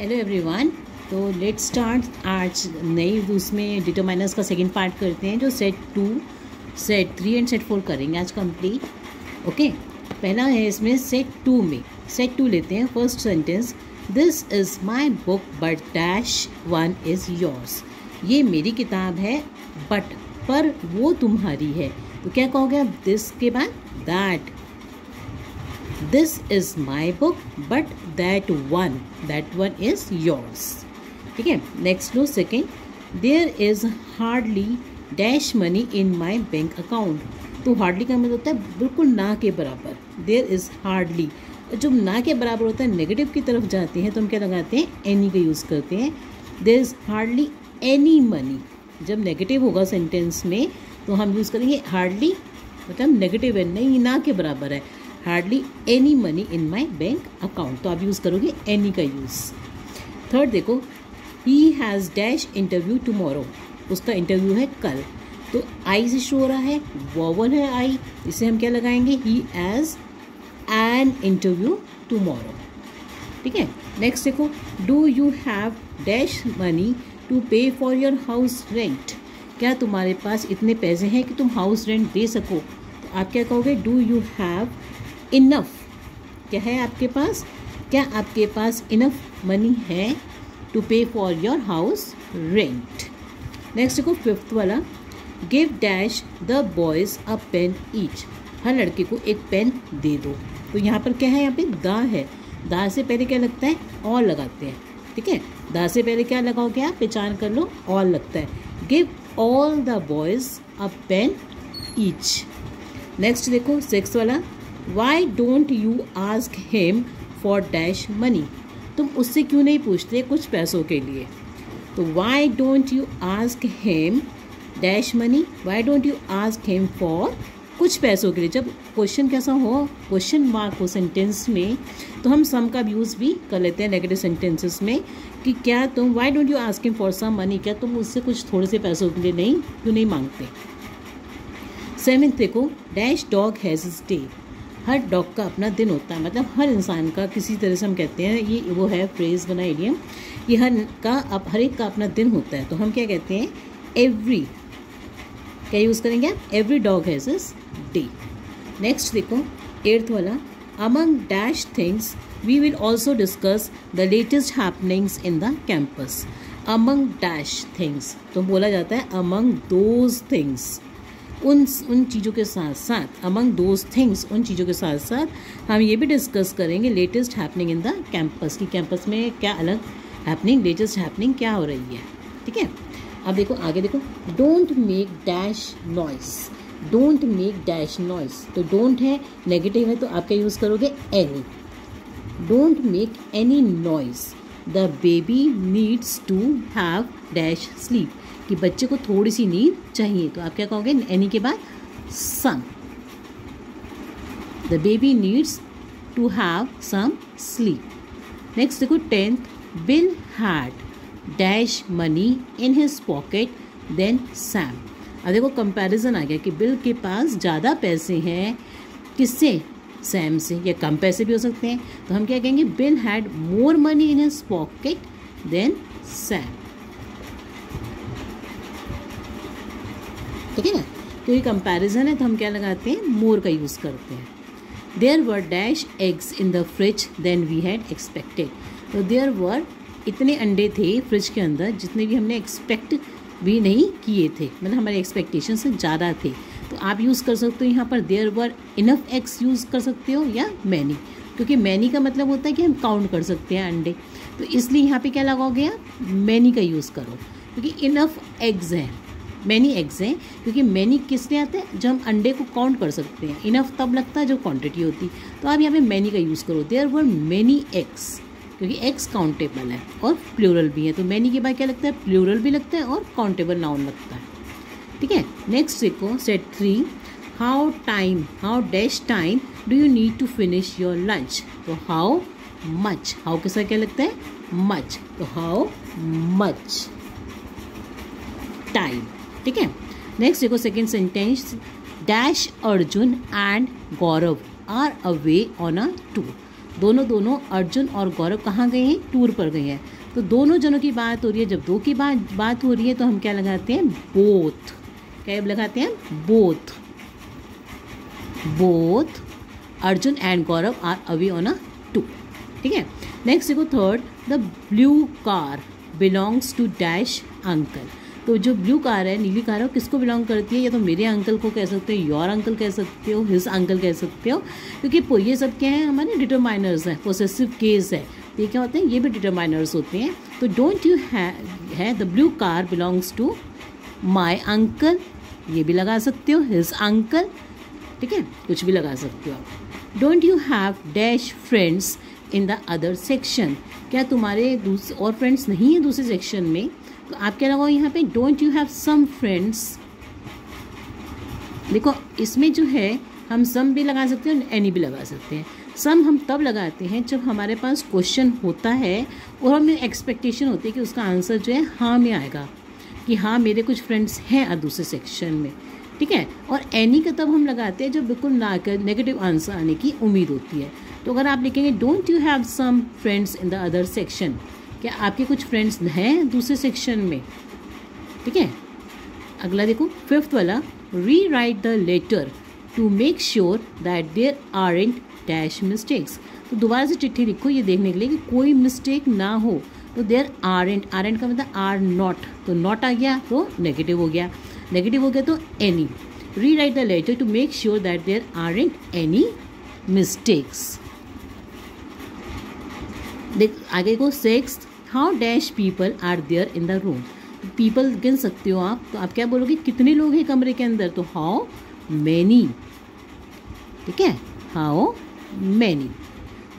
Hello everyone तो let's start आज नई उसमें डिटोमाइनस का सेकंड पार्ट करते हैं, जो set two set three and set four करेंगे आज कंप्लीट ओके पहला है इसमें सेट टू में। सेट टू लेते हैं first sentence this is my book but dash one is yours ये मेरी किताब है बट पर वो तुम्हारी है। तो क्या कहोगे आप? दिस के बाद that this is my book but that one that one is yours ठीक है next low second there is hardly dash money in my bank account तो हार्डली का मतलब होता है बिल्कुल ना के बराबर. देयर इज़ हार्डली जब ना के बराबर होता है नेगेटिव की तरफ़ जाते हैं तो हम क्या लगाते हैं? एनी का यूज़ करते हैं. There is hardly any money जब नेगेटिव होगा सेंटेंस में तो हम यूज़ करेंगे हार्डली मतलब नेगेटिव है, नहीं, ना के बराबर है. Hardly any money in my bank account तो आप यूज़ करोगे एनी का यूज़ थर्ड देखो he has dash interview tomorrow उसका इंटरव्यू है कल. तो आई से शो हो रहा है वॉवल है आई इसे हम क्या लगाएँगे? He has an interview tomorrow ठीक है? नेक्स्ट देखो do you have dash money to pay for your house rent क्या तुम्हारे पास इतने पैसे हैं कि तुम हाउस रेंट दे सको? तो आप क्या कहोगे? डू यू हैव इनफ क्या है आपके पास? क्या आपके पास इनफ मनी है to pay for your house rent next देखो फिफ्थ वाला। Give dash the boys a pen each हर लड़के को एक पेन दे दो। तो यहाँ पर क्या है? यहाँ पे दा है। दा से पहले क्या लगता है? और लगाते हैं। ठीक है? दा से पहले क्या लगाओगे आप? पहचान कर लो ऑल लगता है। Give all the boys a pen each next देखो सिक्स वाला। Why don't you ask him for dash money तुम उससे क्यों नहीं पूछते कुछ पैसों के लिए? तो why don't you ask him dash money why don't you ask him for कुछ पैसों के लिए? जब क्वेश्चन कैसा हो? क्वेश्चन मार्क हो सेंटेंस में तो हम सम का यूज़ भी कर लेते हैं नेगेटिव सेंटेंसेस में कि क्या तुम why don't you ask him for some money क्या तुम उससे कुछ थोड़े से पैसों के लिए नहीं, क्यों नहीं मांगते? सेवेंथ देखो डैश डॉग हैज़ डे हर डॉग का अपना दिन होता है। मतलब हर इंसान का किसी तरह से हम कहते हैं, ये, वो है फ्रेज बना एडियम ये हर का अब हर एक का अपना दिन होता है। तो हम क्या कहते हैं? एवरी क्या यूज़ करेंगे आप? Every dog has his day next देखो एट्थ वाला among dash things we will also discuss the latest happenings in the campus among dash things तो बोला जाता है अमंग दोज थिंग्स उन उन चीज़ों के साथ साथ अमंग दोज थिंग्स उन चीज़ों के साथ साथ, हम ये भी डिस्कस करेंगे latest happening in the campus कि कैंपस में क्या अलग हैपनिंग लेटेस्ट हैपनिंग क्या हो रही है। ठीक है? अब देखो, आगे देखो। Don't make dash noise don't make dash noise तो डोंट है नेगेटिव है तो आप क्या यूज़ करोगे? Any don't make any noise the baby needs to have dash sleep कि बच्चे को थोड़ी सी नींद चाहिए। तो आप क्या कहोगे? एनी के बाद some the baby needs to have some sleep next देखो tenth Bill had dash money in his pocket than Sam अब देखो कंपैरिजन आ गया कि बिल के पास ज़्यादा पैसे हैं किससे? सैम से, या कम पैसे भी हो सकते हैं। तो हम क्या कहेंगे? Bill had more money in his pocket than Sam ठीक है ना? तो ये कंपैरिजन है तो हम क्या लगाते हैं? मोर का यूज़ करते हैं। There were dash eggs in the fridge than we had expected तो देयर वर इतने अंडे थे फ्रिज के अंदर, जितने भी हमने एक्सपेक्ट भी नहीं किए थे। मतलब हमारे एक्सपेक्टेशन से ज़्यादा थे। तो आप यूज़ कर सकते हो यहाँ पर there were enough eggs use कर सकते हो या मैनी क्योंकि मैनी का मतलब होता है कि हम काउंट कर सकते हैं अंडे। तो इसलिए यहाँ पे क्या लगाओगे आप? मैनी का यूज़ करो। क्योंकि इनफ एग्स हैं। मैनी एग्स हैं, क्योंकि मैनी किसने आते हैं? जब हम अंडे को काउंट कर सकते हैं। इनफ तब लगता है जब क्वांटिटी होती। तो आप यहाँ पे मैनी का यूज़ करो। देयर वर मैनी एग्स क्योंकि एग्स काउंटेबल है और प्लूरल भी है। तो मैनी के बाद क्या लगता है? प्लूरल भी लगता है और काउंटेबल नाउन लगता है। ठीक है? नेक्स्ट देखो set three how time how dash time do you need to finish your lunch तो हाउ मच हाउ के साथ क्या लगता है? मच तो हाउ मच टाइम ठीक है? नेक्स्ट देखो second sentence dash Arjun and Gaurav are away on a tour दोनों दोनों अर्जुन और गौरव कहाँ गए हैं? टूर पर गए हैं। तो दोनों जनों की बात हो रही है। जब दो की बात बात हो रही है तो हम क्या लगाते हैं? बोथ क्या लगाते हैं? Both both Arjun and Gaurav are away on a tour ठीक है? नेक्स्ट देखो third the blue car belongs to dash uncle तो जो ब्लू कार है, नीली कार है किसको बिलोंग करती है? या तो मेरे अंकल को कह सकते हो योर अंकल कह सकते हो हिज अंकल कह सकते हो। क्योंकि ये सब क्या है, हमारे डिटरमाइनर्स हैं पोसेसिव केस है। ये क्या होते हैं? ये भी डिटरमाइनर्स होते हैं। तो डोंट यू है the blue car belongs to my uncle ये भी लगा सकते हो हिज अंकल ठीक है? कुछ भी लगा सकते हो आप। Don't you have dash friends in the other section क्या तुम्हारे दूसरे और फ्रेंड्स नहीं है दूसरे सेक्शन में? आप क्या लगाओ यहाँ पे don't you have some friends देखो, इसमें जो है, हम सम भी लगा सकते हैं एनी भी लगा सकते हैं। सम हम तब लगाते हैं जब हमारे पास क्वेश्चन होता है और हमें एक्सपेक्टेशन होती है कि उसका आंसर जो है हाँ में आएगा। कि हाँ मेरे कुछ फ्रेंड्स हैं दूसरे सेक्शन में। ठीक है? और एनी का तब हम लगाते हैं जब बिल्कुल ना नेगेटिव आंसर आने की उम्मीद होती है। तो अगर आप लिखेंगे don't you have some friends in the other section क्या आपके कुछ फ्रेंड्स हैं दूसरे सेक्शन में? ठीक है? अगला देखो फिफ्थ वाला rewrite the letter to make sure that there aren't dash mistakes तो दोबारा से चिट्ठी लिखो, ये देखने के लिए कि कोई मिस्टेक ना हो तो there aren't aren't का मतलब आर नॉट तो नॉट आ गया तो नेगेटिव हो गया. नेगेटिव हो गया तो any rewrite the letter to make sure that there aren't any mistakes देख, आगे को six how dash people are there in the room people गिन सकते हो आप तो आप क्या बोलोगे? कितने लोग हैं कमरे के अंदर? तो हाउ मैनी ठीक है? हाउ मैनी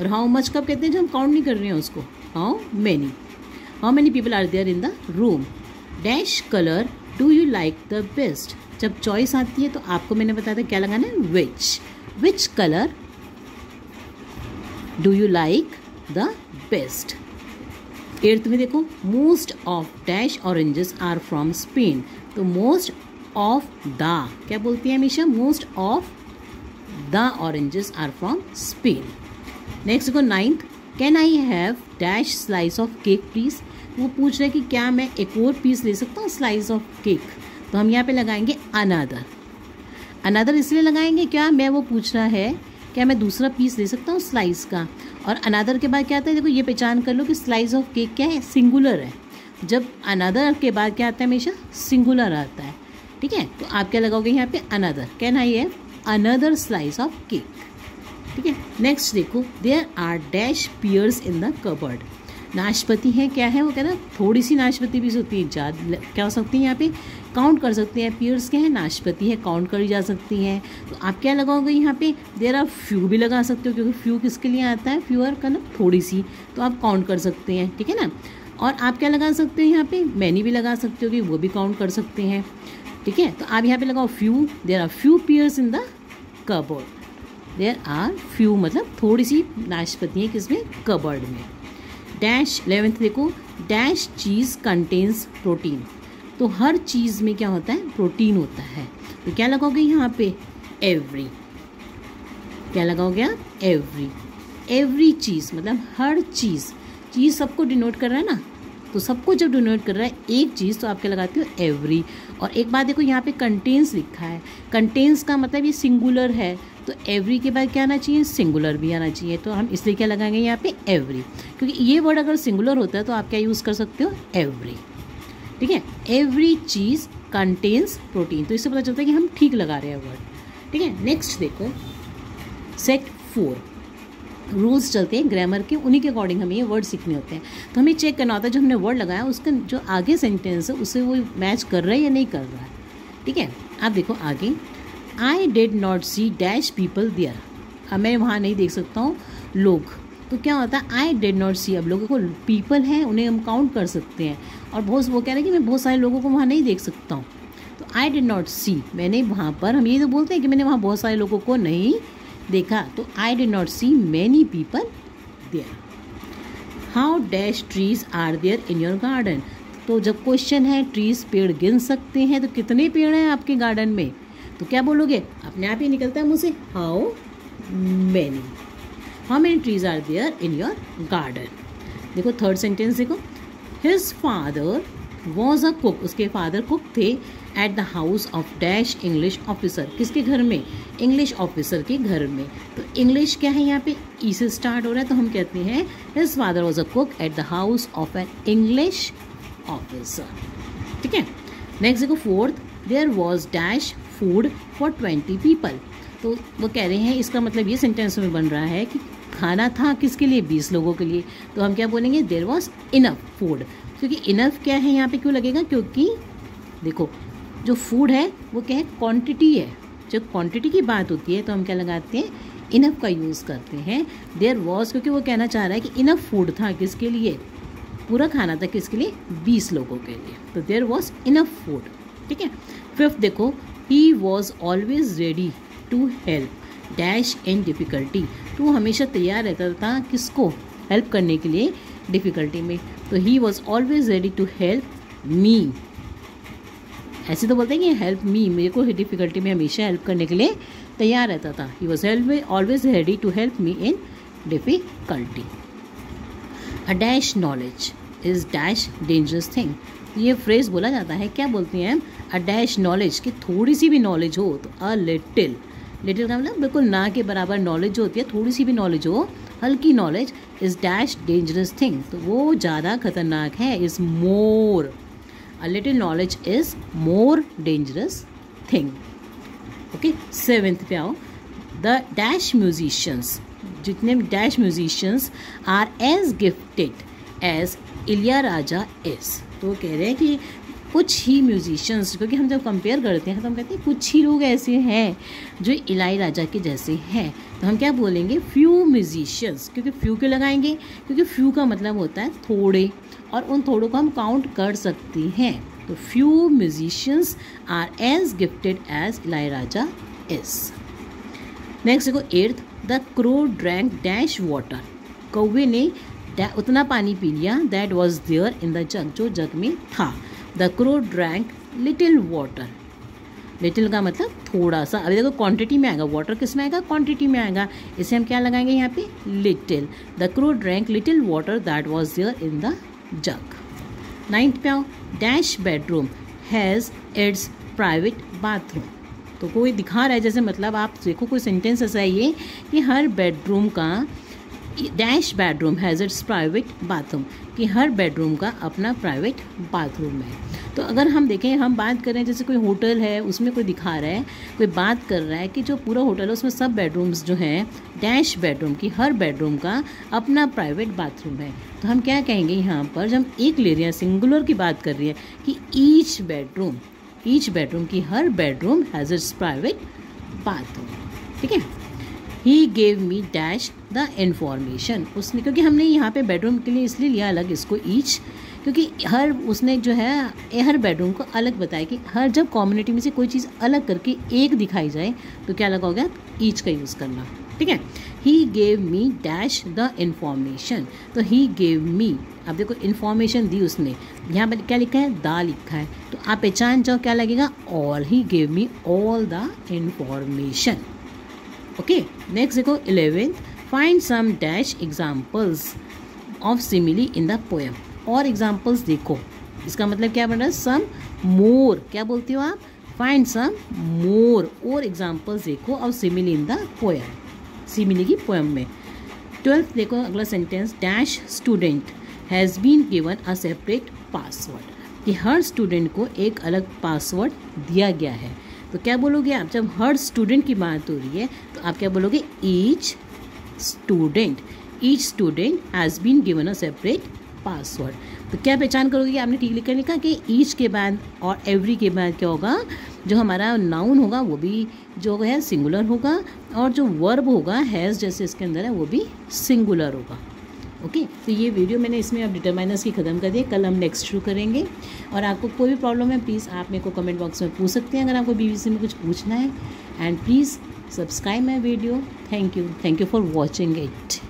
और हाउ मच कब कहते हैं जो हम काउंट नहीं कर रहे हैं उसको? How many how many people are there in the room dash colour do you like the best जब चॉइस आती है तो आपको मैंने बताया था क्या लगाना है? Which which colour do you like the best eighth में देखो most of dash oranges are from Spain तो मोस्ट ऑफ़ द क्या बोलती है हमेशा? Most of the oranges are from Spain next देखो ninth can I have dash slice of cake please वो पूछ रहे हैं कि क्या मैं एक और पीस ले सकता हूँ स्लाइस ऑफ़ केक तो हम यहाँ पे लगाएँगे अनादर अनादर इसलिए लगाएँगे क्या? मैं वो पूछ रहा है क्या मैं दूसरा पीस ले सकता हूँ स्लाइस का? और अनादर के बाद क्या आता है? देखो, ये पहचान कर लो कि स्लाइस ऑफ़ केक क्या है? सिंगुलर है। जब अनादर के बाद क्या आता है हमेशा? सिंगुलर आता है। ठीक है? तो आप क्या लगाओगे यहाँ पे? अनादर कैन आई है अनदर स्लाइस ऑफ़ केक ठीक है? नेक्स्ट देखो there are dash pears in the cupboard नाशपति है, क्या है? वो कहना, थोड़ी सी नाशपति भी होती है, ज़्यादा क्या हो सकती है यहाँ पे? काउंट कर सकते हैं पियर्स क्या है, नाशपति है काउंट करी जा सकती हैं। तो आप क्या लगाओगे यहाँ पे? देर आप फ्यू भी लगा सकते हो, क्योंकि फ्यू किसके लिए आता है? फ्यूअर का ना, थोड़ी सी। तो आप काउंट कर सकते हैं, ठीक है ना? और आप क्या लगा सकते हो यहाँ पे? मैनी भी लगा सकते हो कि वो भी काउंट कर सकते हैं, ठीक है? तो आप यहाँ पे लगाओ few there are few pears in the cupboard there are few मतलब थोड़ी सी नाशपति है किसमें? कबर्ड में। डैश इलेवेंथ देखो। डैश चीज़ कंटेन्स प्रोटीन तो हर चीज़ में क्या होता है? प्रोटीन होता है। तो क्या लगाओगे यहाँ पे? एवरी क्या लगाओगे आप? एवरी एवरी चीज़ मतलब हर चीज़ चीज़ सबको डिनोट कर रहा है ना? तो सबको जब डिनोट कर रहा है एक चीज़ तो आप क्या लगाते हो? एवरी और एक बात देखो, यहाँ पे कंटेंस लिखा है। कंटेंस का मतलब ये सिंगुलर है। तो एवरी के बाद क्या आना चाहिए? सिंगुलर भी आना चाहिए। तो हम इसलिए क्या लगाएँगे यहाँ पे? एवरी क्योंकि ये वर्ड अगर सिंगुलर होता है तो आप क्या यूज़ कर सकते हो? एवरी ठीक है? एवरी चीज़ कंटेन्स प्रोटीन तो इससे पता चलता है कि हम ठीक लगा रहे हैं वर्ड ठीक है? नेक्स्ट देखो. सेट फोर रूल्स चलते हैं ग्रामर के, उन्हीं के अकॉर्डिंग हमें ये वर्ड सीखने होते हैं. तो हमें चेक करना होता है जो हमने वर्ड लगाया, उसका जो आगे सेंटेंस है उसे वो मैच कर रहा है या नहीं कर रहा है. ठीक है? आप देखो आगे. I did not see dash people there मैं वहाँ नहीं देख सकता हूँ लोग. तो क्या होता है आई डिड नॉट सी अब लोगों को पीपल हैं, उन्हें हम काउंट कर सकते हैं। और बहुत वो कह रहे हैं कि मैं बहुत सारे लोगों को वहाँ नहीं देख सकता हूँ। तो आई डिड नॉट सी मैंने वहाँ पर, हम ये तो बोलते हैं कि मैंने वहाँ बहुत सारे लोगों को नहीं देखा। तो I did not see many people there how dash trees are there in your garden तो जब क्वेश्चन है ट्रीज पेड़ गिन सकते हैं तो कितने पेड़ हैं आपके गार्डन में? तो क्या बोलोगे? अपने आप ही निकलता है मुझसे how many how many trees are there in your garden देखो थर्ड सेंटेंस देखो। His father was a cook उसके फादर कुक थे at the house of dash English officer किसके घर में? इंग्लिश ऑफिसर के घर में। तो इंग्लिश क्या है यहाँ पे? ई से स्टार्ट हो रहा है तो हम कहते हैं his father was a cook at the house of an English officer ठीक है? नेक्स्ट देखो fourth there was dash food for twenty people तो वो कह रहे हैं, इसका मतलब ये सेंटेंस में बन रहा है कि खाना था किसके लिए? बीस लोगों के लिए। तो हम क्या बोलेंगे देर वॉज़ इनफ फ़ूड क्योंकि इनफ क्या है यहाँ पे क्यों लगेगा? क्योंकि देखो, जो फ़ूड है, वो क्या है? क्वांटिटी है। जब क्वांटिटी की बात होती है तो हम क्या लगाते हैं? इनफ का यूज़ करते हैं। देयर वॉज़ क्योंकि वो कहना चाह रहा है कि इनफ फ़ूड था किसके लिए? पूरा खाना था किसके लिए? बीस लोगों के लिए। तो देयर वॉज़ इनफ फ़ूड ठीक है? फिफ्थ देखो he was always ready to help dash in difficulty तो वो हमेशा तैयार रहता था किसको हेल्प करने के लिए डिफ़िकल्टी में। तो he was always ready to help me ऐसे तो बोलते हैं कि हेल्प मी मेरे को डिफ़िकल्टी में हमेशा हेल्प करने के लिए तैयार रहता था। He was help always ready to help me in difficulty a dash knowledge is dash dangerous thing ये फ्रेज बोला जाता है, क्या बोलते हैं अ डैश नॉलेज कि थोड़ी सी भी नॉलेज हो तो अ लिटिल लिटिल का मतलब बिल्कुल ना के बराबर नॉलेज जो होती है थोड़ी सी भी नॉलेज हो हल्की knowledge is dash dangerous thing तो वो ज़्यादा खतरनाक है is more a little knowledge is more dangerous thing okay seventh पे आओ द डैश म्यूजिशंस जितने dash musicians are as gifted as Ilaiyaraaja is तो कह रहे हैं कि कुछ ही म्यूजिशियंस क्योंकि हम जब कंपेयर करते हैं तो हम कहते हैं, कुछ ही लोग ऐसे हैं जो इलाई राजा के जैसे हैं। तो हम क्या बोलेंगे? फ्यू म्यूजिशियंस क्योंकि फ्यू क्यों लगाएँगे? क्योंकि फ्यू का मतलब होता है थोड़े, और उन थोड़ों को हम काउंट कर सकते हैं। तो few musicians are as gifted as Ilaiyaraaja is next देखो eighth the crow drank dash water कौवे ने उतना पानी पी लिया that was there in the jug जो जग में था। The crow drank little water. Little का मतलब थोड़ा सा अभी देखो क्वांटिटी में आएगा। वाटर किसमें आएगा? क्वांटिटी में आएगा। इसे हम क्या लगाएँगे यहाँ पे? Little the crow drank little water that was there in the jug ninth पे आओ। Dash bedroom has its private bathroom तो कोई दिखा रहा है, जैसे मतलब आप देखो, कोई सेंटेंस ऐसा है ये, कि हर बेडरूम का dash bedroom has its private bathroom कि हर बेडरूम का अपना प्राइवेट बाथरूम है। तो अगर हम देखें, हम बात करें, जैसे कोई होटल है, उसमें कोई दिखा रहा है, कोई बात कर रहा है कि जो पूरा होटल है, उसमें सब बेडरूम्स जो हैं डैश बेडरूम की हर बेडरूम का अपना प्राइवेट बाथरूम है। तो हम क्या कहेंगे यहाँ पर, जब हम एक ले रहे हैं सिंगुलर की बात कर रही है, कि ईच बेडरूम ईच बेडरूम की हर bedroom has its private bathroom ठीक है? He gave me dash the information उसने, क्योंकि हमने यहाँ पे बेडरूम के लिए इसलिए लिया अलग इसको ईच क्योंकि हर उसने जो है हर बेडरूम को अलग बताया कि हर जब कम्युनिटी में से कोई चीज़ अलग करके एक दिखाई जाए तो क्या लगा होगा? ईच का यूज़ करना। ठीक है? He gave me dash the information तो ही गेव मी अब देखो इन्फॉर्मेशन दी उसने। यहाँ पर क्या लिखा है? दा लिखा है। तो आप पहचान जाओ क्या लगेगा? All he gave me all the information okay next देखो eleventh find some dash examples of simile in the poem और एग्जाम्पल्स देखो। इसका मतलब क्या बन रहा है? सम मोर क्या बोलती हो आप? फाइंड सम मोर और एग्जाम्पल्स देखो of simile in the poem simile की पोएम में। ट्वेल्थ देखो अगला sentence dash student has been given a separate password कि हर स्टूडेंट को एक अलग पासवर्ड दिया गया है। तो क्या बोलोगे आप? जब हर स्टूडेंट की बात हो रही है तो आप क्या बोलोगे? Each student each student has been given a separate password तो क्या पहचान करोगे? आपने ठीक लिखकर लिखा कि ईच के बाद और एवरी के बाद क्या होगा? जो हमारा नाउन होगा, वो भी जो है सिंगुलर होगा, और जो वर्ब होगा हैज़ जैसे इसके अंदर है, वो भी सिंगुलर होगा। ओके okay, तो ये वीडियो मैंने इसमें अब डिटरमाइनर्स की ख़त्म कर दी कल हम नेक्स्ट शुरू करेंगे। और आपको कोई भी प्रॉब्लम है प्लीज़ आप मेरे को कमेंट बॉक्स में पूछ सकते हैं। अगर आपको बीबीसी में कुछ पूछना है and please subscribe my video thank you thank you for watching it